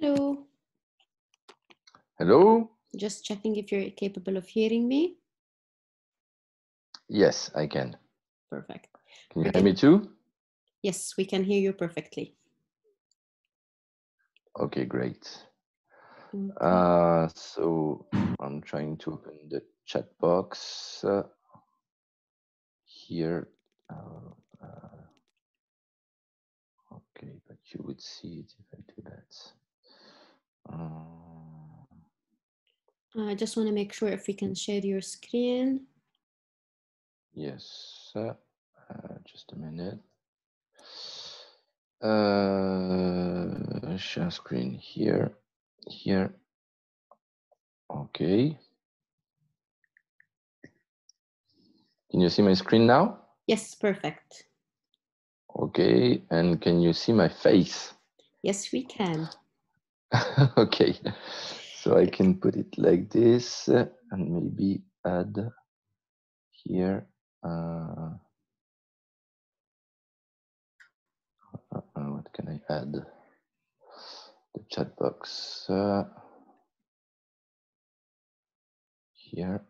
Hello. Hello? Just checking if you're capable of hearing me. Yes, I can. Perfect. Can you hear me too? Yes, we can hear you perfectly. Okay, great. Uh, so I'm trying to open the chat box uh, here. Uh, uh, okay, but you would see it if I do that. Uh, I just want to make sure if we can share your screen. yes, uh, uh, just a minute. Uh, share screen here, here. Okay. Can you see my screen now? Yes, perfect. Okay, and can you see my face? Yes, we can. okay, so I can put it like this and maybe add here. Uh, uh, uh, what can I add? The chat box uh, here.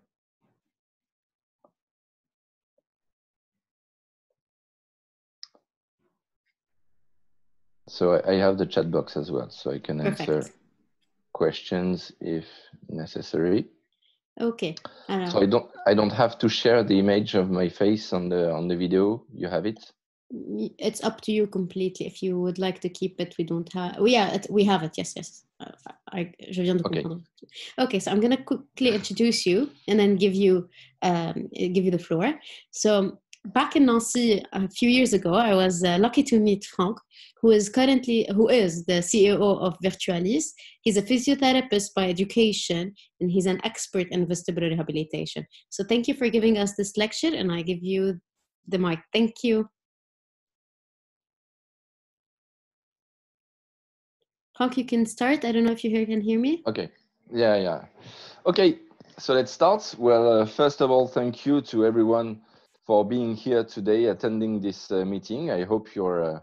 So I- have the chat box as well, so I can answer Perfect. questions if necessary. Okay. So I don't I don't have to share the image of my face on the on the video. You have it. it's up to you completely. If you would like to keep it, we don't have. We yeah, it, we have it. Yes, yes. Uh, I, je viens de Okay. Okay, so I'm gonna quickly introduce you and then give you um, give you the floor. So back in Nancy a few years ago, I was uh, lucky to meet Franck, who is currently who is the CEO of Virtualis. He's a physiotherapist by education, and he's an expert in vestibular rehabilitation. So thank you for giving us this lecture, and I give you the mic. Thank you. Franck, you can start. I don't know if you can hear me. Okay. Yeah, yeah. Okay, so let's start. Well, uh, first of all, thank you to everyone for being here today, attending this uh, meeting. I hope you're uh,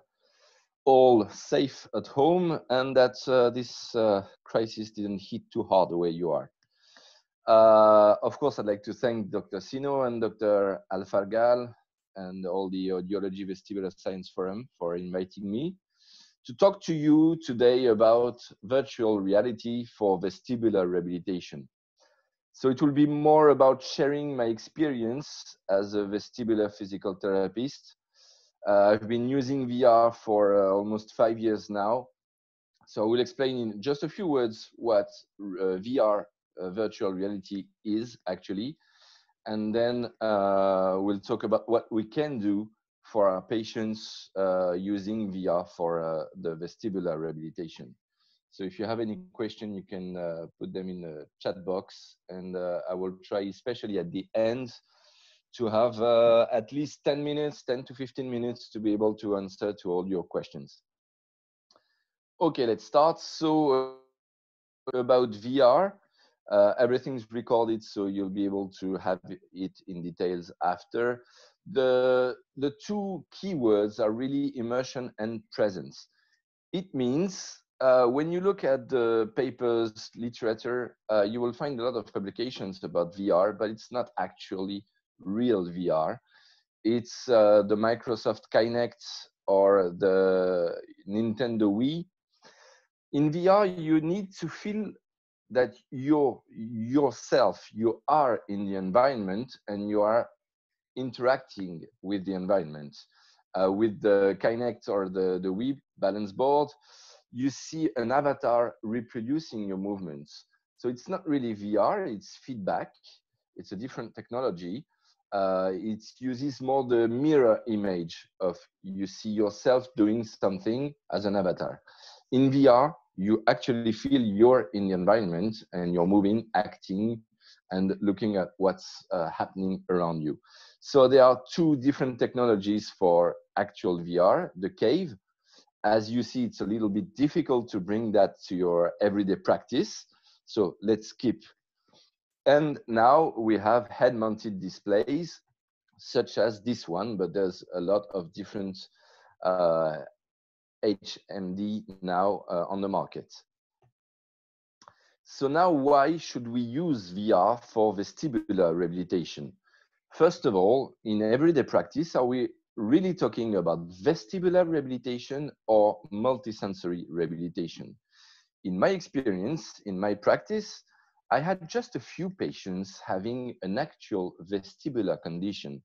all safe at home and that uh, this uh, crisis didn't hit too hard where you are. Uh, of course, I'd like to thank Dr. Sino and Dr. Alfargal and all the Audiology Vestibular Science Forum for inviting me to talk to you today about virtual reality for vestibular rehabilitation. So it will be more about sharing my experience as a vestibular physical therapist. Uh, I've been using VR for uh, almost five years now. So I will explain in just a few words what uh, VR uh, virtual reality is actually. And then uh, we'll talk about what we can do for our patients uh, using VR for the vestibular rehabilitation. So if you have any question, you can uh, put them in the chat box and uh, I will try, especially at the end, to have uh, at least 10 minutes, 10 to 15 minutes to be able to answer to all your questions. Okay, let's start. So uh, about VR, uh, everything's recorded, so you'll be able to have it in details after. The, the two keywords are really immersion and presence. It means uh, when you look at the papers, literature, uh, you will find a lot of publications about VR, but it's not actually real VR. It's uh, the Microsoft Kinect or the Nintendo Wii. In VR, you need to feel that you're yourself, you are in the environment and you are interacting with the environment. Uh, with the Kinect or the, the Wii balance board, you see an avatar reproducing your movements. So it's not really VR, it's feedback. It's a different technology. Uh, it uses more the mirror image of you see yourself doing something as an avatar. In VR, you actually feel you're in the environment and you're moving, acting, and looking at what's uh, happening around you. So there are two different technologies for actual VR. The Cave, as you see, it's a little bit difficult to bring that to your everyday practice. So let's skip. And now we have head-mounted displays, such as this one, but there's a lot of different uh, HMD now uh, on the market. So now why should we use VR for vestibular rehabilitation? First of all, in everyday practice, are we really talking about vestibular rehabilitation or multisensory rehabilitation? In my experience, in my practice, I had just a few patients having an actual vestibular condition.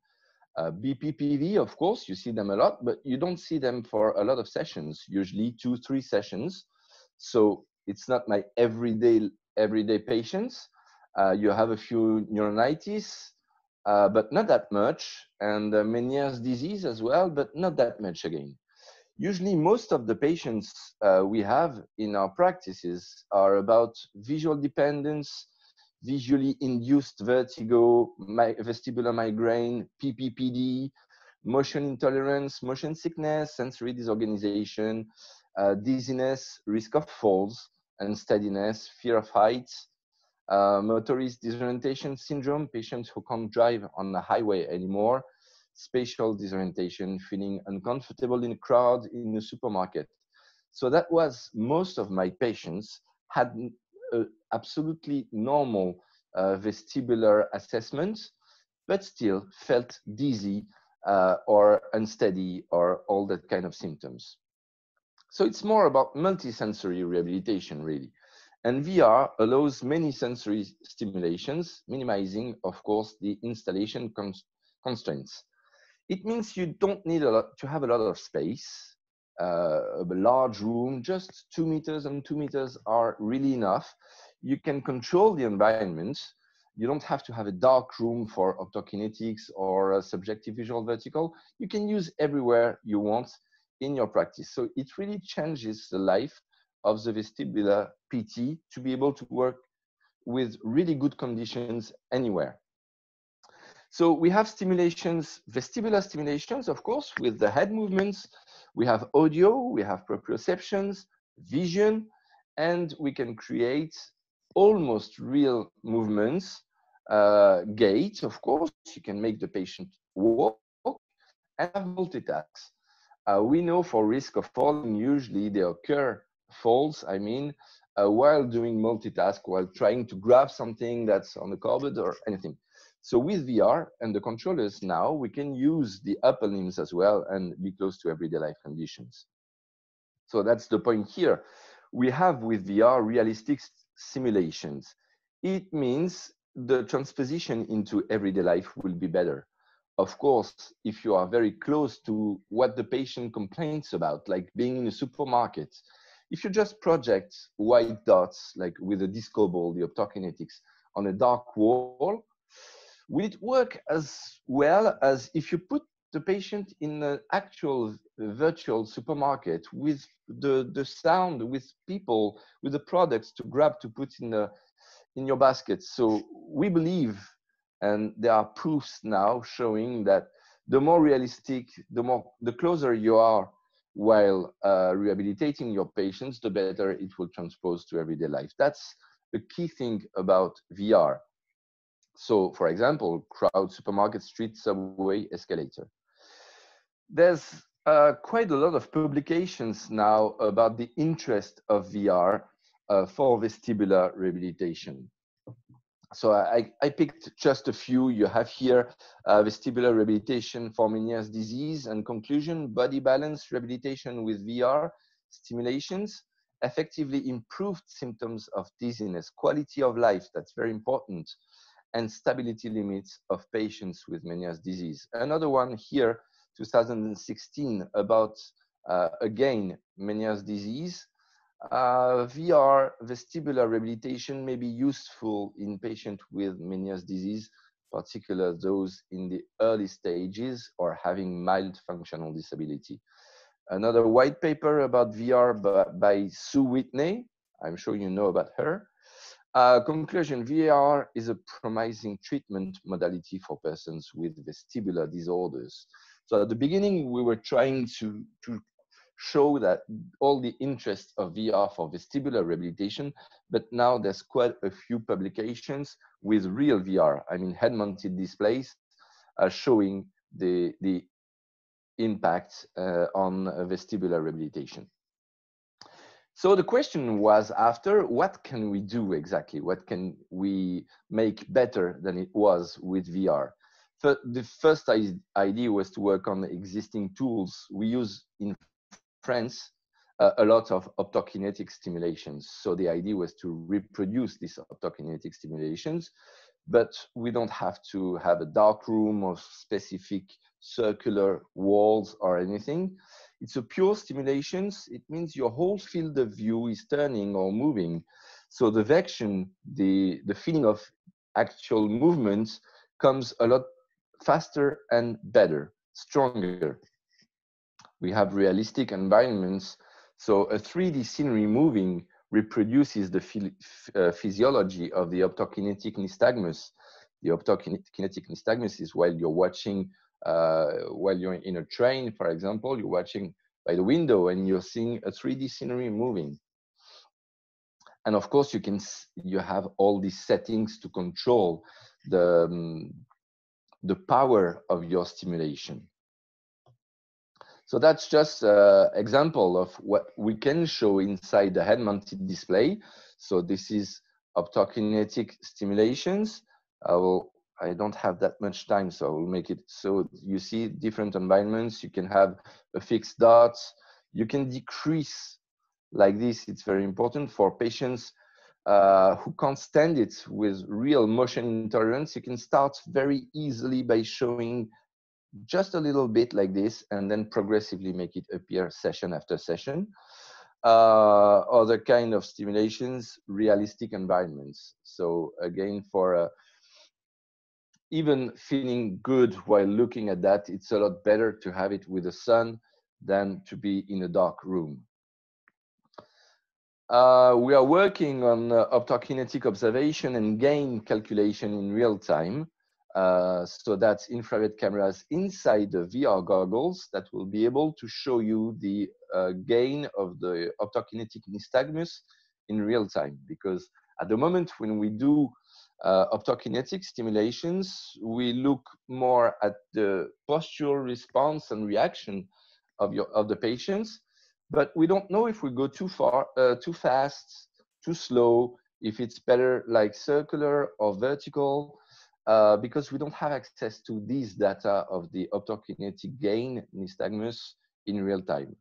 Uh, BPPV, of course, you see them a lot, but you don't see them for a lot of sessions, usually two, three sessions. So it's not my everyday everyday patients. Uh, you have a few neuronitis, uh, but not that much, and uh, Meniere's disease as well, but not that much again. Usually, most of the patients uh, we have in our practices are about visual dependence, visually induced vertigo, my, vestibular migraine, PPPD, motion intolerance, motion sickness, sensory disorganization, uh, dizziness, risk of falls, unsteadiness, fear of heights, uh, motorist disorientation syndrome, patients who can't drive on the highway anymore, spatial disorientation, feeling uncomfortable in a crowd in a supermarket. So that was most of my patients had a absolutely normal uh, vestibular assessment, but still felt dizzy uh, or unsteady or all that kind of symptoms. So it's more about multisensory rehabilitation, really. And VR allows many sensory stimulations, minimizing, of course, the installation constraints. It means you don't need a lot to have a lot of space. Uh, a large room, just two meters and two meters are really enough. You can control the environment. You don't have to have a dark room for optokinetics or a subjective visual vertical. You can use everywhere you want in your practice. So it really changes the life of the vestibular PT to be able to work with really good conditions anywhere. So we have stimulations, vestibular stimulations, of course, with the head movements. We have audio, we have proprioceptions, vision, and we can create almost real movements. Uh, gait, of course, you can make the patient walk and have multitasks. Uh, we know for risk of falling, usually they occur falls, I mean, uh, while doing multitask, while trying to grab something that's on the cupboard or anything. So with VR and the controllers now, we can use the upper limbs as well and be close to everyday life conditions. So that's the point here. We have with VR realistic simulations. It means the transposition into everyday life will be better of course, if you are very close to what the patient complains about, like being in a supermarket, if you just project white dots, like with a disco ball, the optokinetics, on a dark wall, will it work as well as if you put the patient in an actual virtual supermarket with the, the sound, with people, with the products to grab to put in, the, in your basket? So we believe and there are proofs now showing that the more realistic the more the closer you are while uh, rehabilitating your patients the better it will transpose to everyday life. That's the key thing about vr so for example crowd supermarket street subway escalator. There's uh, quite a lot of publications now about the interest of vr uh, for vestibular rehabilitation so I, I, picked just a few. You have here uh, vestibular rehabilitation for Meniere's disease and conclusion, body balance rehabilitation with VR stimulations, effectively improved symptoms of dizziness, quality of life, that's very important, and stability limits of patients with Meniere's disease. Another one here, 2016, about, uh, again, Meniere's disease, uh, VR vestibular rehabilitation may be useful in patients with Meniere's disease, particularly those in the early stages or having mild functional disability. Another white paper about VR by, Sue Whitney. I'm sure you know about her. Uh, conclusion, VR is a promising treatment modality for persons with vestibular disorders. So at the beginning, we were trying to, to show that all the interest of VR for vestibular rehabilitation, but now there's quite a few publications with real VR, I mean head-mounted displays, uh, showing the, the impact uh, on vestibular rehabilitation. So the question was after, what can we do exactly? What can we make better than it was with VR? The first idea was to work on existing tools. We use in France uh, a lot of optokinetic stimulations. So the idea was to reproduce these optokinetic stimulations, but we don't have to have a dark room or specific circular walls or anything. It's a pure stimulations. It means your whole field of view is turning or moving. So the vection, the, the feeling of actual movement comes a lot faster and better, stronger. We have realistic environments. So a 3D scenery moving reproduces the uh, physiology of the optokinetic nystagmus. The optokinetic nystagmus is while you're watching uh, while you're in a train, for example, you're watching by the window and you're seeing a 3D scenery moving. And of course, you can you have all these settings to control the um, the power of your stimulation. So that's just an example of what we can show inside the head-mounted display. So this is optokinetic stimulations. I will I don't have that much time, so I will make it so you see different environments. You can have a fixed dot. You can decrease like this. It's very important for patients uh, who can't stand it with real motion intolerance. You can start very easily by showing just a little bit like this and then progressively make it appear session after session. Uh, other kind of stimulations, realistic environments. So again, for a even feeling good while looking at that, it's a lot better to have it with the sun than to be in a dark room. Uh, we are working on uh, optokinetic observation and gain calculation in real time. Uh, so that's infrared cameras inside the VR goggles that will be able to show you the uh, gain of the optokinetic nystagmus in real time. Because at the moment when we do uh, optokinetic stimulations, we look more at the postural response and reaction of, your, of the patients, but we don't know if we go too far, uh, too fast, too slow, if it's better like circular or vertical, uh, because we don't have access to these data of the optokinetic gain nystagmus in real time.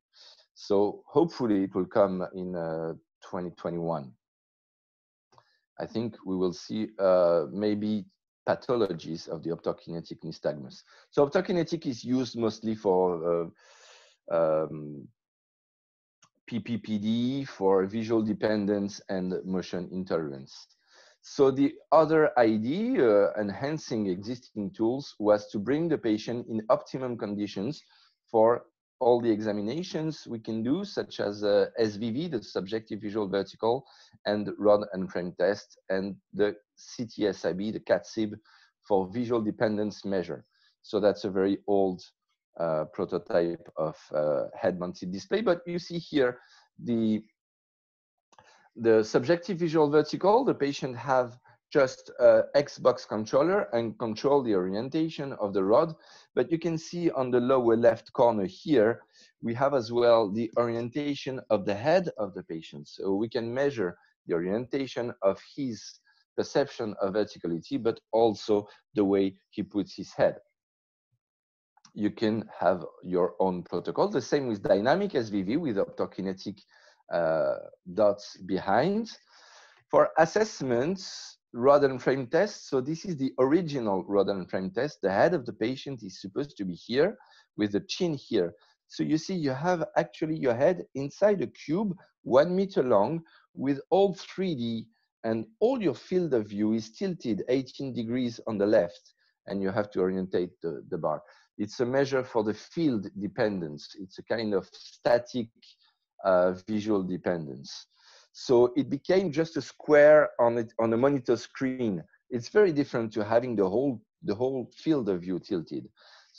So hopefully it will come in uh, 2021. I think we will see uh, maybe pathologies of the optokinetic nystagmus. So optokinetic is used mostly for uh, um, PPPD, for visual dependence and motion intolerance. So the other idea, uh, enhancing existing tools, was to bring the patient in optimum conditions for all the examinations we can do, such as uh, SVV, the subjective visual vertical, and rod and frame test, and the CTSIB, the CATSIB, for visual dependence measure. So that's a very old uh, prototype of uh, head-mounted display, but you see here the the subjective visual vertical, the patient have just uh, Xbox controller and control the orientation of the rod. But you can see on the lower left corner here, we have as well the orientation of the head of the patient. So we can measure the orientation of his perception of verticality, but also the way he puts his head. You can have your own protocol. The same with dynamic SVV with optokinetic Uh, dots behind. For assessments, rod and frame test. So this is the original rod and frame test. The head of the patient is supposed to be here with the chin here. So you see you have actually your head inside a cube one meter long with all 3D and all your field of view is tilted 18 degrees on the left and you have to orientate the, the bar. It's a measure for the field dependence. It's a kind of static uh, visual dependence. So it became just a square on it on a monitor screen. It's very different to having the whole the whole field of view tilted.